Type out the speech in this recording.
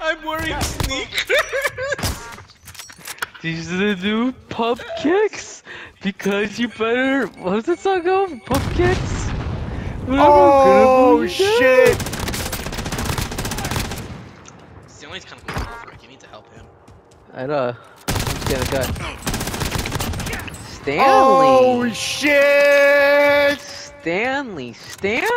I'm wearing sneakers. These are the new pump kicks because you better. What's the song called? Pump kicks. Whatever, Oh shit! Stanley's kind of going off, You need to help him. I know. He's gonna cut. Stanley. Oh shit! Stanley. Stanley.